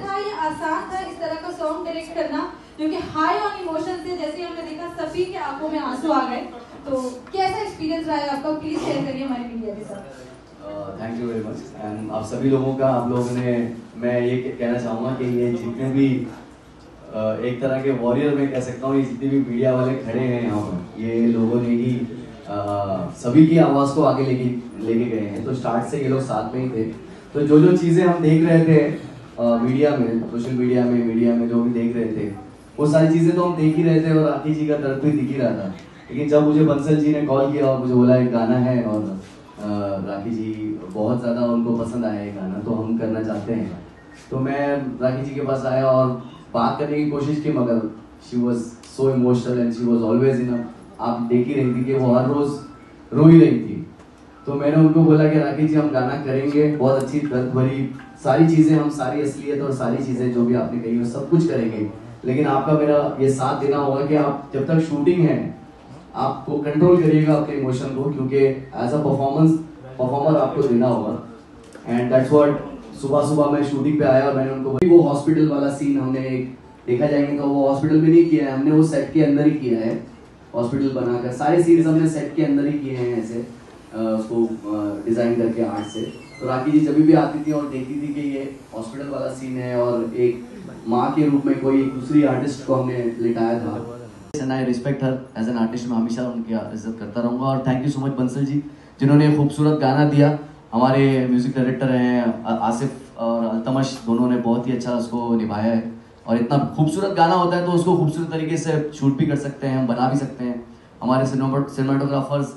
था ये आसान था इस तरह का सॉन्ग डायरेक्ट करना क्योंकि हाई ऑन इमोशन से जैसे हमने देखा सभी के आँखों में आँसू आ गए। तो कैसा एक्सपीरियंस रहा है आपका? प्लीज़ शेयर करिए हमारे मीडिया के साथ। Thank you very much and आप सभी लोगों का आप लोगों ने मैं ये कहना चाहूँगा कि ये जितने भी uh, एक तरह के वॉरियर मैं कह सकता हूँ ये जितने भी मीडिया वाले खड़े हैं यहाँ पर ये लोगों ने ही uh, सभी की आवाज़ को आगे लेके लेके गए हैं। तो स्टार्ट से ये लोग साथ में ही थे। तो जो जो चीज़ें हम देख रहे थे मीडिया में सोशल मीडिया में मीडिया में जो भी देख रहे थे, वो सारी चीज़ें तो हम देख ही रहे थे और राखी जी का दर्द भी दिख ही रहा था। लेकिन जब मुझे बंसल जी ने कॉल किया और मुझे बोला, एक गाना है और राखी जी, बहुत ज़्यादा उनको पसंद आया ये गाना तो हम करना चाहते हैं। तो मैं राखी जी के पास आया और बात करने की कोशिश की, मगर she was so emotional and she was always in आप देख ही रही थी कि वो हर रोज़ रो ही रही थी। तो मैंने उनको बोला कि राखी जी, हम गाना करेंगे। बहुत अच्छी दर्द भरी सारी चीज़ें, हम सारी असलियत और सारी चीज़ें जो भी आपने कही सब कुछ करेंगे। लेकिन आपका मेरा ये साथ देना होगा कि आप जब तक शूटिंग है, आपको कंट्रोल करिएगा अपने इमोशन को, क्योंकि एज अ परफॉर्मेंस परफॉर्मर आपको देना होगा। एंड दैट्स व्हाट सुबह सुबह मैं शूटिंग पे आया और मैंने उनको वो हॉस्पिटल वाला सीन हमने देखा जाएँगे तो वो हॉस्पिटल में नहीं किया है, हमने वो सेट के अंदर ही किया है। हॉस्पिटल बनाकर सारे सीन्स हमने सेट के अंदर ही किए हैं ऐसे। उसको डिज़ाइन करके आर्ट से। तो राखी जी जब भी आती थी और देखती थी कि ये हॉस्पिटल वाला सीन है और एक माँ के रूप में कोई दूसरी आर्टिस्ट को हमने लिटाया था। I respect her as an artist मैं हमेशा उनकी इज़्ज़त करता रहूँगा और thank you so much Bansal ji, जिन्होंने खूबसूरत गाना दिया। हमारे म्यूज़िक डायरेक्टर हैं आसिफ और अल्तमश, दोनों ने बहुत ही अच्छा उसको निभाया है। और इतना खूबसूरत गाना होता है तो उसको खूबसूरत तरीके से शूट भी कर सकते हैं, हम बना भी सकते हैं। हमारे सिनेमाटोग्राफर्स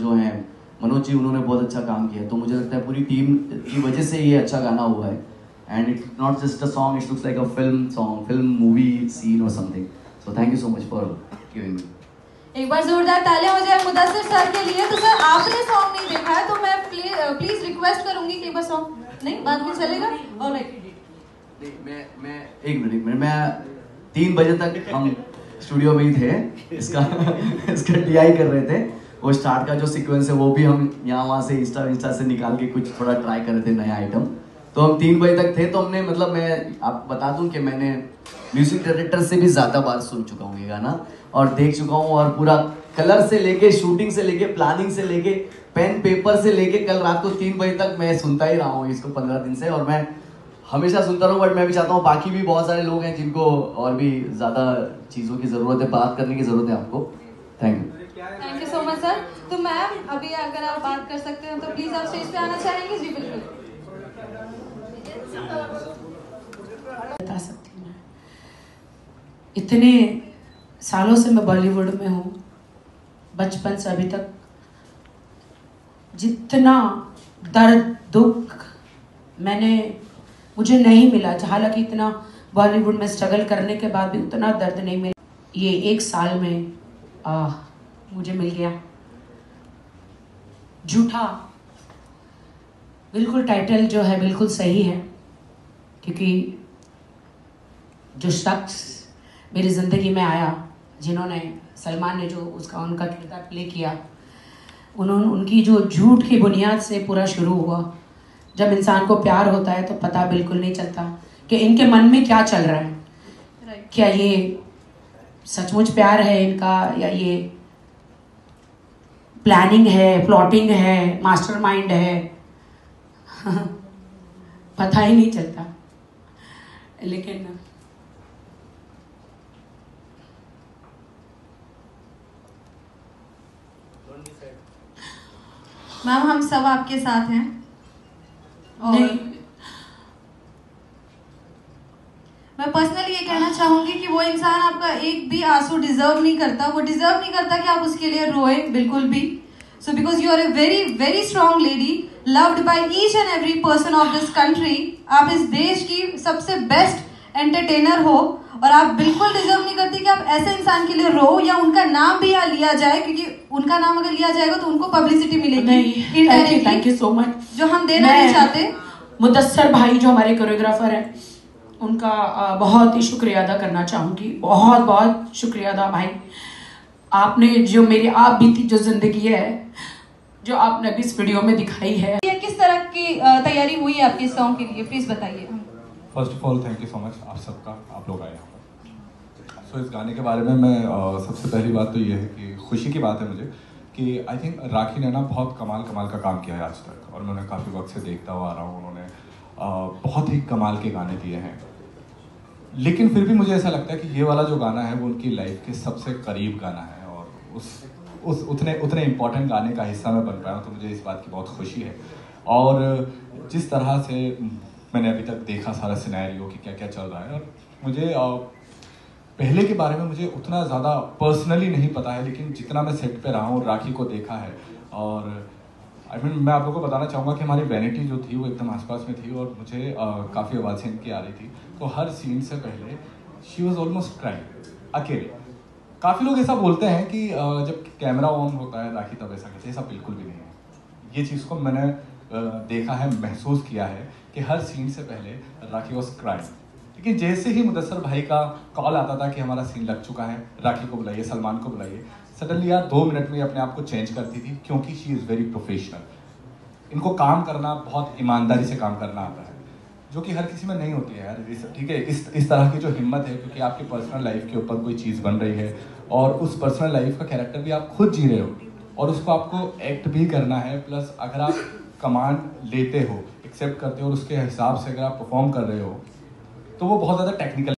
जो हैं मनोज जी उन्होंने बहुत अच्छा काम किया। तो मुझे लगता है पूरी टीम की वजह से ये अच्छा गाना हुआ है। And it not just a song it looks like a film song film movie scene और something so thank you so much for giving me एक बार जोरदार तालियाँ हो जाए मुदस्सिर सर के लिए। तो सर आपने सॉन्ग नहीं देखा है तो मैं प्लीज़ रिक्वेस्ट करूँगी कि बार सॉन्ग नहीं बाद में चलेगा? ऑलराइट मैं मैं एक मिनट एक मिनट मैं तीन बजे तक हम स्टूडियो में ही थे। इसका इसका टीआई कर रहे थे। वो स्टार्ट का जो सीक्वेंस है, वो भी हम यहाँ वहाँ से इंस्टा इंस्टा से निकाल के कुछ थोड़ा ट्राई कर रहे थे नया आइटम तो हम तीन बजे तक थे तो हमने मतलब मैं, आप बता दूँ कि मैंने म्यूज़िक डायरेक्टर से भी ज़्यादा बार सुन चुका हूँ ये गाना। और देख चुका हूँ और पूरा कलर से लेके शूटिंग से लेके प्लानिंग से लेके पेन पेपर से लेके कल रात को तीन बजे तक मैं सुनता ही रहा हूँ इसको पंद्रह दिन से। और मैं हमेशा सुनता रहूँ बट मैं भी चाहता हूँ बाकी भी बहुत सारे लोग हैं जिनको और भी ज़्यादा चीज़ों की ज़रूरत है, बात करने की ज़रूरत है आपको। Thank you thank you so much sir तो मैम अभी अगर आप बात कर सकते हो तो प्लीज़ आप स्टेज पे आना चाहेंगे? जी बिल्कुल। बता सकती मैं। इतने सालों से मैं बॉलीवुड में हूँ बचपन से अभी तक। जितना दर्द दुख मैंने मुझे नहीं मिला हालाँकि इतना बॉलीवुड में स्ट्रगल करने के बाद भी उतना दर्द नहीं मिला। ये एक साल में आ, मुझे मिल गया। झूठा। बिल्कुल टाइटल जो है बिल्कुल सही है क्योंकि जो शख्स मेरी ज़िंदगी में आया जिन्होंने सलमान ने जो उसका उनका किरदार प्ले किया उन्होंने उनकी जो झूठ की बुनियाद से पूरा शुरू हुआ। जब इंसान को प्यार होता है तो पता बिल्कुल नहीं चलता कि इनके मन में क्या चल रहा है। क्या ये सचमुच प्यार है इनका या ये प्लानिंग है प्लॉटिंग है मास्टरमाइंड है? पता ही नहीं चलता। लेकिन मैम हम सब आपके साथ हैं? और नहीं मैं पर्सनली ये कहना चाहूँगी कि वो इंसान आपका एक भी आँसू डिजर्व नहीं करता। वो डिजर्व नहीं करता कि आप उसके लिए रोए बिल्कुल भी। So because you are a very very strong lady loved by each and every person of this country आप इस देश की सबसे बेस्ट एंटरटेनर हो और आप बिल्कुल डिजर्व नहीं करती कि आप ऐसे इंसान के लिए रो या उनका नाम भी यहाँ लिया जाए क्योंकि उनका नाम अगर लिया जाएगा तो उनको पब्लिसिटी मिलेगी। नहीं thank you thank you so much जो हम देना नहीं चाहते। मुदस्सर भाई जो हमारे कोरियोग्राफर हैं उनका बहुत ही शुक्रिया अदा करना चाहूँगी। बहुत बहुत शुक्रिया अदा भाई। आपने जो मेरी आप बीती जो ज़िंदगी है जो आपने अभी इस वीडियो में दिखाई है। ये किस तरह की तैयारी हुई है आपकी सॉन्ग के लिए? प्लीज़ बताइए। First of all thank you so much आप सबका आप लोग आए यहाँ पर। सो इस गाने के बारे में मैं सबसे पहली बात तो ये है कि खुशी की बात है मुझे कि आई थिंक राखी ने ना बहुत कमाल कमाल का काम किया है आज तक। और मैं उन्हें काफ़ी वक्त से देखता हुआ आ रहा हूँ। उन्होंने बहुत ही कमाल के गाने दिए हैं। लेकिन फिर भी मुझे ऐसा लगता है कि ये वाला जो गाना है, वो उनकी लाइफ के सबसे करीब गाना है और उस उस उतने उतने इम्पोर्टेंट गाने का हिस्सा मैं बन पाया हूँ तो मुझे इस बात की बहुत खुशी है। और जिस तरह से मैंने अभी तक देखा सारा सिनेरियो कि क्या क्या चल रहा है, और मुझे पहले के बारे में मुझे उतना ज़्यादा पर्सनली नहीं पता है, लेकिन जितना मैं सेट पे रहा हूँ, राखी को देखा है, और आई I मीन mean, मैं आप लोगों को बताना चाहूँगा कि हमारी वैनिटी जो थी वो एकदम आसपास में थी और मुझे काफ़ी आवाज़ें इनकी आ रही थी। तो हर सीन से पहले शी वॉज़ ऑलमोस्ट क्राइम अकेले। काफ़ी लोग ऐसा बोलते हैं कि जब कैमरा ऑन होता है राखी तब ऐसा करते हैं ऐसा बिल्कुल भी नहीं है। ये चीज़ को मैंने देखा है महसूस किया है कि हर सीन से पहले राखी वॉज़ क्राइम लेकिन जैसे ही मुदसर भाई का कॉल आता था कि हमारा सीन लग चुका है राखी को बुलाइए सलमान को बुलाइए सडनली यार दो मिनट में अपने आप को चेंज करती थी, क्योंकि शी इज़ वेरी प्रोफेशनल इनको काम करना, बहुत ईमानदारी से काम करना आता है, जो कि हर किसी में नहीं होती है यार। ठीक है, इस इस तरह की जो हिम्मत है, क्योंकि आपकी पर्सनल लाइफ के ऊपर कोई चीज़ बन रही है, और उस पर्सनल लाइफ का कैरेक्टर भी आप खुद जी रहे हो, और उसको आपको एक्ट भी करना है प्लस अगर आप कमांड लेते हो एक्सेप्ट करते हो, और उसके हिसाब से अगर आप परफॉर्म कर रहे हो तो वो बहुत ज़्यादा टेक्निकल